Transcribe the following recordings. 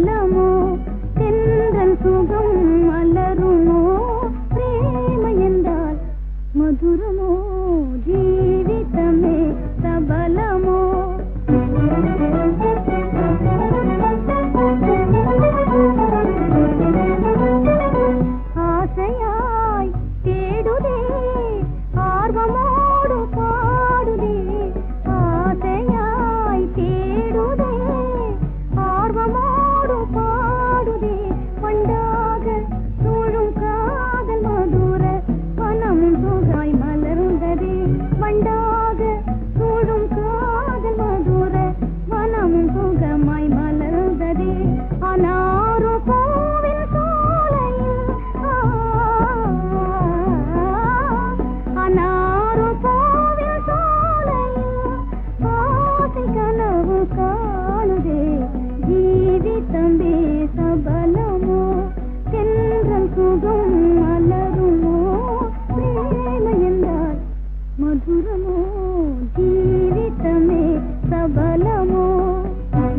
மலமோ? தென்றல் சுகம் மலருமோ? பிரேம என்றால் மதுரமோ?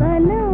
बना